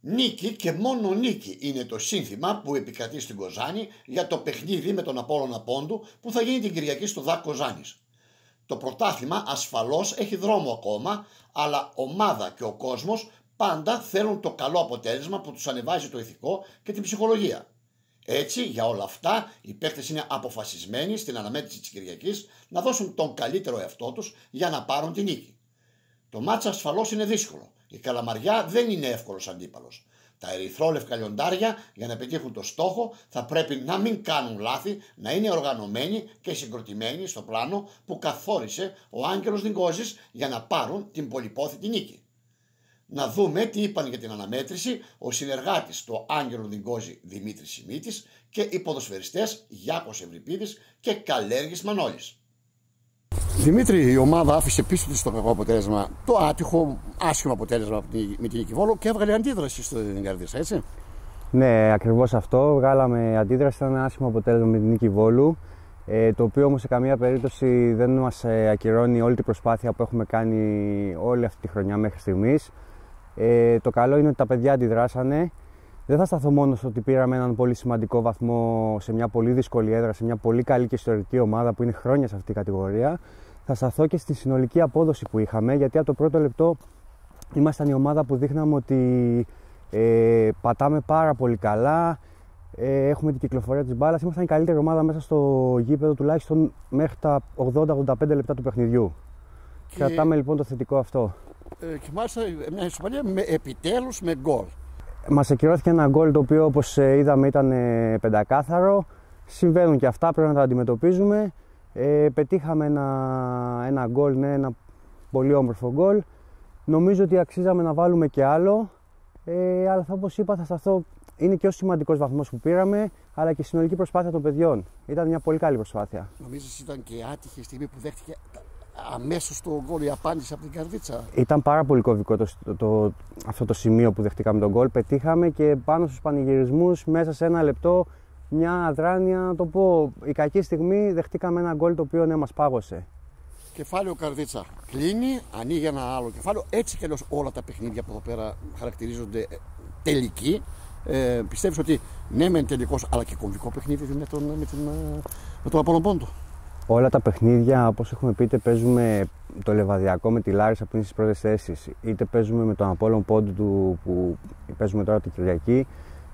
Νίκη και μόνο νίκη είναι το σύνθημα που επικρατεί στην Κοζάνη για το παιχνίδι με τον Απόλλωνα Πόντου που θα γίνει την Κυριακή στο ΔΑΚ Κοζάνης. Το πρωτάθλημα ασφαλώς έχει δρόμο ακόμα, αλλά ομάδα και ο κόσμος πάντα θέλουν το καλό αποτέλεσμα που τους ανεβάζει το ηθικό και την ψυχολογία. Έτσι, για όλα αυτά, οι παίχτες είναι αποφασισμένοι στην αναμέτρηση της Κυριακής να δώσουν τον καλύτερο εαυτό τους για να πάρουν την νίκη. Το μάτσα ασφαλώς είναι δύσκολο. Η Καλαμαριά δεν είναι εύκολος αντίπαλος. Τα ερυθρόλευκα λιοντάρια για να πετύχουν το στόχο θα πρέπει να μην κάνουν λάθη, να είναι οργανωμένοι και συγκροτημένοι στο πλάνο που καθόρισε ο Άγγελος Νικόζης για να πάρουν την πολυπόθητη νίκη. Να δούμε τι είπαν για την αναμέτρηση ο συνεργάτης του Άγγελο Νικόζη Δημήτρης Σιμίτης και οι ποδοσφαιριστές Γιάκος Ευρυπίδης και Καλέργης Μανώλης. Δημήτρη, η ομάδα άφησε πίσω της το κακό αποτέλεσμα, το άτυχο, άσχημο αποτέλεσμα με την Νίκη Βόλου και έβγαλε αντίδραση στην Καρδίσα, έτσι. Ναι, ακριβώς αυτό. Βγάλαμε αντίδραση. Ήταν ένα άσχημο αποτέλεσμα με την Νίκη Βόλου. Ε, το οποίο όμως σε καμία περίπτωση δεν μας ε, ακυρώνει όλη την προσπάθεια που έχουμε κάνει όλη αυτή τη χρονιά μέχρι στιγμής. Ε, το καλό είναι ότι τα παιδιά αντιδράσανε. Δεν θα σταθώ μόνο στο ότι πήραμε έναν πολύ σημαντικό βαθμό σε μια πολύ δύσκολη έδρα, σε μια πολύ καλή και ιστορική ομάδα που είναι χρόνια σε αυτή την κατηγορία. Θα σταθώ και στη συνολική απόδοση που είχαμε, γιατί από το πρώτο λεπτό ήμασταν η ομάδα που δείχναμε ότι ε, πατάμε πάρα πολύ καλά, ε, έχουμε την κυκλοφορία της μπάλας, ήμασταν η καλύτερη ομάδα μέσα στο γήπεδο τουλάχιστον μέχρι τα 80-85 λεπτά του παιχνιδιού. Και... Κρατάμε λοιπόν το θετικό αυτό. Ε, και μάλιστα μια ισοπαλία με, επιτέλους με γκολ. Μας ακυρώθηκε ένα γκολ το οποίο όπως ε, είδαμε ήταν ε, πεντακάθαρο. Συμβαίνουν και αυτά, πρέπει να τα αντιμετωπίζουμε. Ε, πετύχαμε ένα, ένα γκολ, ναι, ένα πολύ όμορφο γκολ. Νομίζω ότι αξίζαμε να βάλουμε και άλλο. Ε, αλλά θα, όπως είπα θα σταθώ, είναι και ο σημαντικός βαθμός που πήραμε, αλλά και η συνολική προσπάθεια των παιδιών. Ήταν μια πολύ καλή προσπάθεια. Νομίζεις ήταν και άτυχη στιγμή που δέχτηκε αμέσως το γκολ η απάντηση από την καρδίτσα. Ήταν πάρα πολύ κωβικό το, το, αυτό το σημείο που δεχτήκαμε τον γκολ. Πετύχαμε και πάνω στους πανηγυρισμούς μέσα σε ένα λεπτό μια αδράνεια, να το πω, η κακή στιγμή δεχτήκαμε ένα γκολ το οποίο ναι, μας πάγωσε. Κεφάλαιο καρδίτσα κλείνει, ανοίγει ένα άλλο κεφάλαιο. Έτσι κι όλα τα παιχνίδια που εδώ πέρα χαρακτηρίζονται ε, τελικοί. Ε, Πιστεύεις ότι ναι, μεν τελικός, αλλά και κομβικό παιχνίδι με τον, με, την, ε, με τον Απολομπόντο. Όλα τα παιχνίδια, όπως έχουμε πει, είτε παίζουμε το Λεβαδιακό με τη Λάρισα που είναι στις πρώτες θέσεις, είτε παίζουμε με τον Απόλλων Πόντου του, που παίζουμε τώρα την Κυριακή,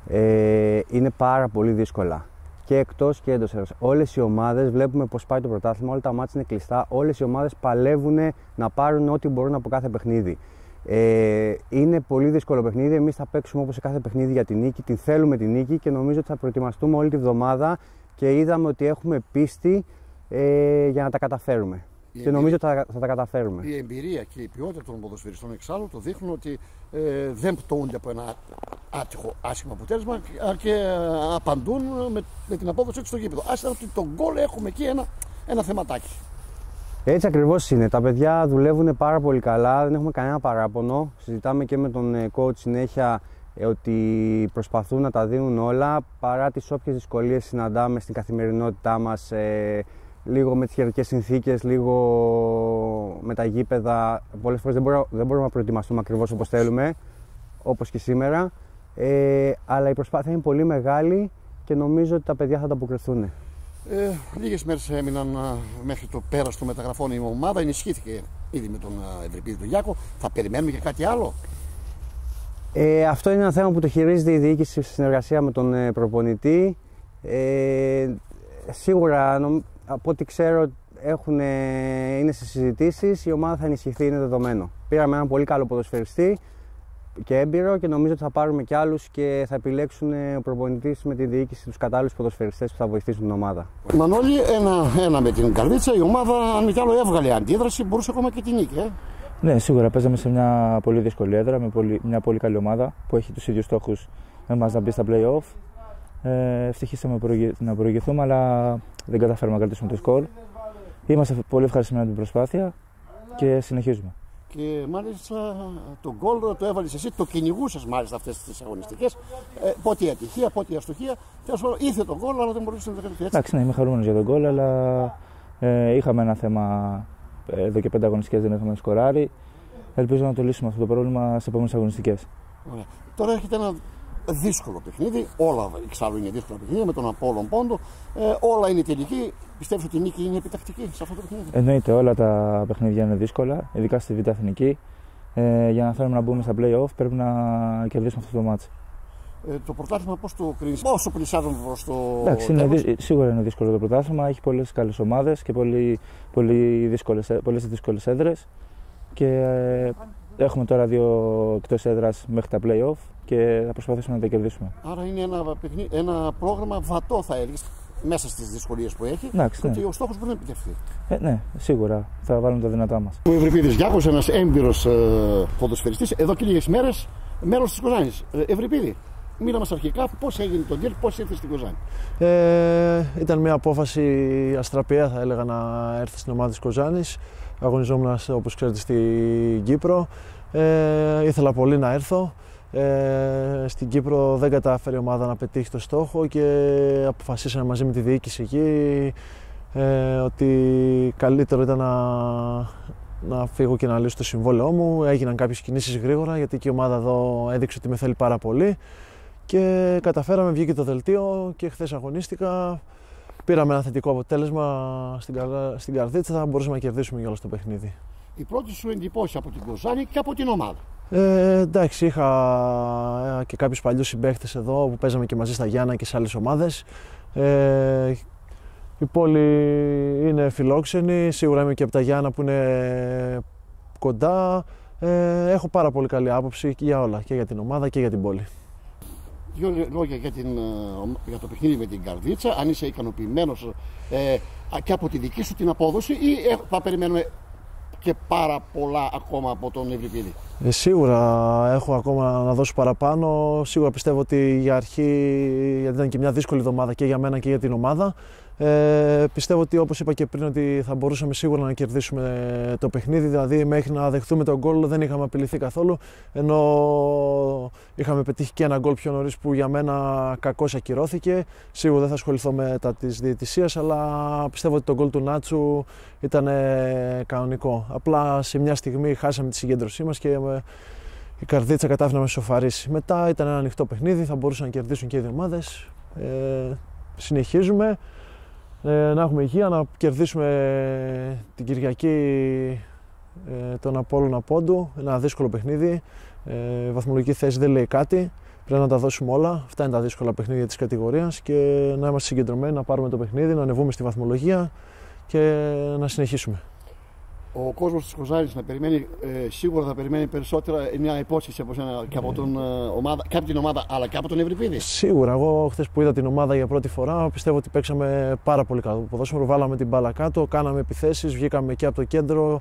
ε, είναι πάρα πολύ δύσκολα. Και εκτός και εντός έδρας. Όλες οι ομάδες βλέπουμε πώς πάει το πρωτάθλημα, όλα τα μάτια είναι κλειστά. Όλες οι ομάδες παλεύουν να πάρουν ό,τι μπορούν από κάθε παιχνίδι. Ε, είναι πολύ δύσκολο παιχνίδι. Εμείς θα παίξουμε όπως σε κάθε παιχνίδι για την νίκη. Την θέλουμε την νίκη και νομίζω ότι θα προετοιμαστούμε όλη τη βδομάδα και είδαμε ότι έχουμε πίστη ε, για να τα καταφέρουμε. Η και νομίζω ότι θα, θα, τα καταφέρουμε. Η εμπειρία και η ποιότητα των ποδοσφαιριστών εξάλλου το δείχνουν ότι ε, δεν πτωούνται από ένα άτυχο, άσχημο αποτέλεσμα και ε, απαντούν με, με την απόδοση του στο γήπεδο. Άσχετα ότι τον γκολ έχουμε εκεί ένα, ένα θεματάκι. Έτσι ακριβώς είναι. Τα παιδιά δουλεύουν πάρα πολύ καλά, δεν έχουμε κανένα παράπονο. Συζητάμε και με τον ε, coach συνέχεια ότι προσπαθούν να τα δίνουν όλα παρά τις όποιες δυσκολίες συναντάμε στην καθημερινότητά μας λίγο με τις χειρικές συνθήκες, λίγο με τα γήπεδα. Πολλές φορές δεν, μπορώ, δεν μπορούμε να προετοιμαστούμε ακριβώς όπως θέλουμε, όπως και σήμερα. Ε, αλλά η προσπάθεια είναι πολύ μεγάλη και νομίζω ότι τα παιδιά θα ανταποκριθούν. Ε, λίγες μέρες έμειναν μέχρι το πέρας των μεταγραφών η ομάδα, ενισχύθηκε ήδη με τον Ευρυπίδη του Γιάκο. Θα περιμένουμε και κάτι άλλο. Ε, αυτό είναι ένα θέμα που το χειρίζεται η διοίκηση σε συνεργασία με τον ε, προπονητή. Ε, σίγουρα από ό,τι ξέρω έχουν, είναι σε συζητήσεις. Η ομάδα θα ενισχυθεί, είναι δεδομένο. Πήραμε έναν πολύ καλό ποδοσφαιριστή και έμπειρο και νομίζω ότι θα πάρουμε κι άλλους και θα επιλέξουν ο προπονητής με τη διοίκηση τους κατάλληλους ποδοσφαιριστές που θα βοηθήσουν την ομάδα. Μανώλη, ένα, ένα με την καρδίτσα. Η ομάδα, αν μη κι άλλο, έβγαλε αντίδραση, μπορούσε ακόμα και την νίκη. Ε; Ναι, σίγουρα παίζαμε σε μια πολύ δύσκολη έδρα με πολύ, μια πολύ καλή ομάδα που έχει τους ίδιους στόχους με εμά να μπει στα playoff. Ε, ευτυχήσαμε να προηγηθούμε, αλλά δεν καταφέρουμε να κρατήσουμε το σκορ. Είμαστε πολύ ευχαριστημένοι με την προσπάθεια και συνεχίζουμε. Και μάλιστα το γκολ το έβαλες εσύ, το κυνηγούσες μάλιστα αυτές τις αγωνιστικές. Ε, πότε ατυχία, πότε αστοχία. Τέλος πάντων ήρθε το γκολ, αλλά δεν μπορούσε να το κάνει Εντάξει, ναι, είμαι χαρούμενος για τον γκολ, αλλά ε, είχαμε ένα θέμα εδώ και πέντε αγωνιστικές δεν είχαμε σκοράρει. Ελπίζω να το λύσουμε αυτό το πρόβλημα σε επόμενες αγωνιστικές. Ωραία. Τώρα έχετε ένα δύσκολο παιχνίδι. Όλα εξάλλου είναι δύσκολα παιχνίδια με τον Απόλλων Πόντο. Ε, όλα είναι τελική. Πιστεύω ότι η νίκη είναι επιτακτική σε αυτό το παιχνίδι; Εννοείται, όλα τα παιχνίδια είναι δύσκολα, ειδικά στη Β' Εθνική. Ε, για να θέλουμε να μπούμε στα playoff πρέπει να κερδίσουμε αυτό το μάτσο. Ε, το πρωτάθλημα πώς το κρίνεις, Πόσο πλησιάζουν προς το. Εντάξει, είναι, δύ- σίγουρα είναι δύσκολο το πρωτάθλημα. Έχει πολλές καλές ομάδες και πολύ, πολύ δύσκολες, πολλές δύσκολες έδρες. Και ε, έχουμε τώρα δύο εκτός έδρας μέχρι τα playoff και θα προσπαθήσουμε να τα κερδίσουμε. Άρα είναι ένα, παιχνί- ένα πρόγραμμα βατό, θα έλεγες, μέσα στις δυσκολίες που έχει. Εντάξει, και ναι. ότι ο στόχος μπορεί να επιτευχθεί. Ε, ναι, σίγουρα θα βάλουμε τα δυνατά μας. Ο Ευρυπίδης Γιάκος, ένας έμπειρος ε, ποδοσφαιριστής, εδώ και λίγε μέρες μέλο της Κοζάνης. Ε, Ευρυπίδη, μίλα μας αρχικά πώς έγινε το deal, πώς ήρθε στην Κοζάνη; Ε, ήταν μια απόφαση αστραπία θα έλεγα να έρθει στην ομάδα της Κοζάνης. Αγωνιζόμουν όπως ξέρετε στην Κύπρο. Ε, ήθελα πολύ να έρθω. Ε, στην Κύπρο δεν κατάφερε η ομάδα να πετύχει το στόχο και αποφασίσαμε μαζί με τη διοίκηση εκεί ε, ότι καλύτερο ήταν να, να φύγω και να λύσω το συμβόλαιό μου. Έγιναν κάποιες κινήσεις γρήγορα γιατί και η ομάδα εδώ έδειξε ότι με θέλει πάρα πολύ και καταφέραμε, βγήκε το δελτίο και χθες αγωνίστηκα. Πήραμε ένα θετικό αποτέλεσμα στην, καρδά, στην καρδίτσα, θα μπορούσαμε να κερδίσουμε κιόλας το παιχνίδι. Η πρώτη σου εντυπώση από την Κοζάνη και από την ομάδα. Ε, εντάξει, είχα ε, και κάποιους παλιούς συμπαίχτες εδώ που παίζαμε και μαζί στα Γιάννα και σε άλλες ομάδες. Ε, η πόλη είναι φιλόξενη, σίγουρα είμαι και από τα Γιάννα που είναι κοντά. Ε, έχω πάρα πολύ καλή άποψη και για όλα, και για την ομάδα και για την πόλη. Δύο λόγια για, την, ε, ομα- για το παιχνίδι με την Καρδίτσα, αν είσαι ικανοποιημένος ε, και από τη δική σου την απόδοση ή ε, θα περιμένουμε και πάρα πολλά ακόμα από τον Ευρυπίδη. Ε, σίγουρα έχω ακόμα να δώσω παραπάνω. Σίγουρα πιστεύω ότι για αρχή, γιατί ήταν και μια δύσκολη εβδομάδα και για μένα και για την ομάδα, ε, πιστεύω ότι όπως είπα και πριν ότι θα μπορούσαμε σίγουρα να κερδίσουμε το παιχνίδι, δηλαδή μέχρι να δεχτούμε τον γκολ δεν είχαμε απειληθεί καθόλου, ενώ είχαμε πετύχει και ένα γκολ πιο νωρίς που για μένα κακώς ακυρώθηκε. Σίγουρα δεν θα ασχοληθώ με τα της διαιτησίας, αλλά πιστεύω ότι το γκολ του Νάτσου ήταν ε, κανονικό. Απλά σε μια στιγμή χάσαμε τη συγκέντρωσή μας και ε, η καρδίτσα κατάφερε να με σοφαρίσει. Μετά ήταν ένα ανοιχτό παιχνίδι, θα μπορούσαν να κερδίσουν και οι δύο ομάδες. Ε, συνεχίζουμε ε, να έχουμε υγεία, να κερδίσουμε την Κυριακή ε, τον Απόλλωνα Πόντου. Ένα δύσκολο παιχνίδι. Ε, η βαθμολογική θέση δεν λέει κάτι. Πρέπει να τα δώσουμε όλα. Αυτά είναι τα δύσκολα παιχνίδια της κατηγορίας και να είμαστε συγκεντρωμένοι, να πάρουμε το παιχνίδι, να ανεβούμε στη βαθμολογία και να συνεχίσουμε. Ο κόσμος της Κοζάνη να περιμένει, ε, σίγουρα θα περιμένει περισσότερα μια υπόσχεση από σένα και από, τον, ε, ομάδα, και από την ομάδα αλλά και από τον Ευρυπίδη. Σίγουρα, εγώ χθες που είδα την ομάδα για πρώτη φορά πιστεύω ότι παίξαμε πάρα πολύ καλό ποδόσφαιρο. Βάλαμε την μπάλα κάτω, κάναμε επιθέσεις, βγήκαμε και από το κέντρο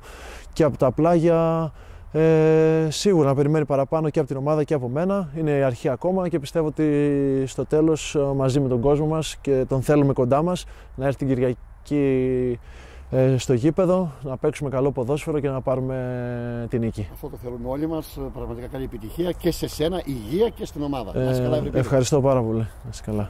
και από τα πλάγια. Ε, σίγουρα να περιμένει παραπάνω και από την ομάδα και από μένα. Είναι η αρχή ακόμα και πιστεύω ότι στο τέλος μαζί με τον κόσμο μας και τον θέλουμε κοντά μας να έρθει την Κυριακή ε, στο γήπεδο, να παίξουμε καλό ποδόσφαιρο και να πάρουμε την νίκη. Αυτό το θέλουμε όλοι μας. Πραγματικά καλή επιτυχία και σε σένα, υγεία και στην ομάδα. Να είσαι καλά, Ε, Ευρυπίδη. ευχαριστώ πάρα πολύ. Να είσαι καλά.